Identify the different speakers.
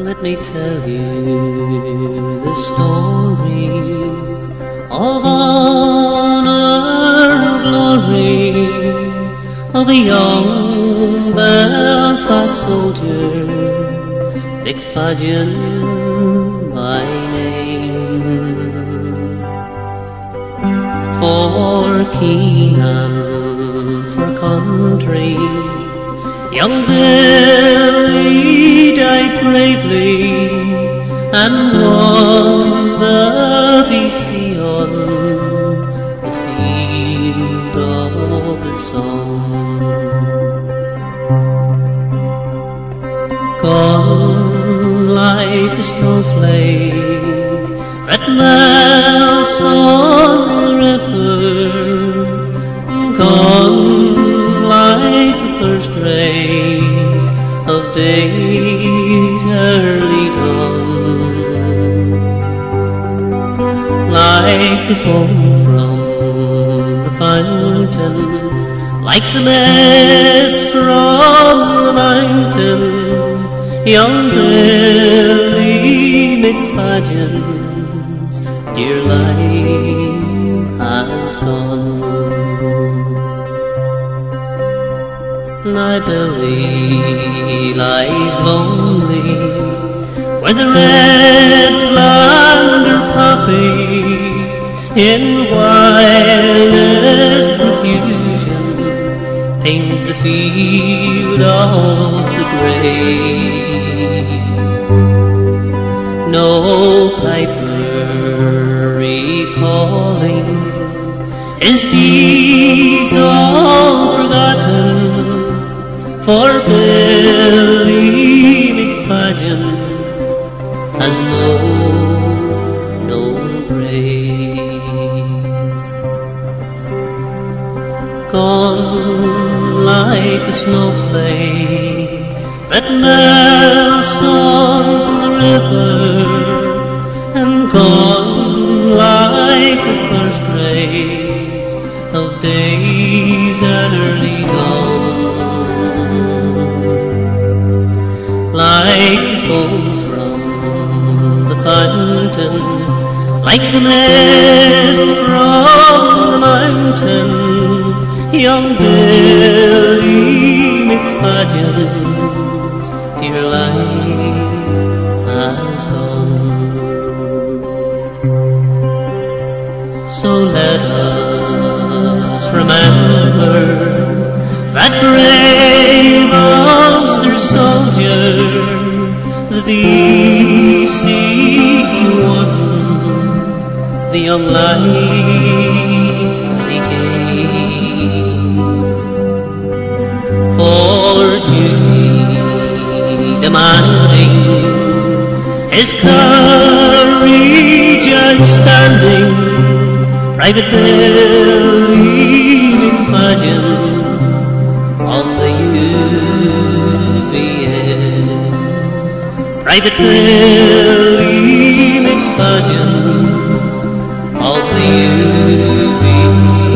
Speaker 1: Let me tell you the story of honor and glory of a young Belfast soldier, Dick Fudgeon by name. For Keenan, for country, young Billy died bravely and won the VC on the field of the Somme. Gone like a snowflake that melts on like the foam from the fountain, like the mist from the mountain, young Billy McFadzean's dear life has gone. My Billy lies lonely where the red poppies in wildest profusion paint the field of the grave. No piper recalling his deeds all forgotten for Billy McFadzean has no a snowflake that melts on the river, and gone like the first rays of day's early dawn like the foam from the fountain, like the mist from the young Billy McFadzean's dear life has gone. So let us remember that brave Ulster soldier, the VC won, the young demanding his courage outstanding, Private Billy McFadzean on the UVF. Private Billy McFadzean on the UVF.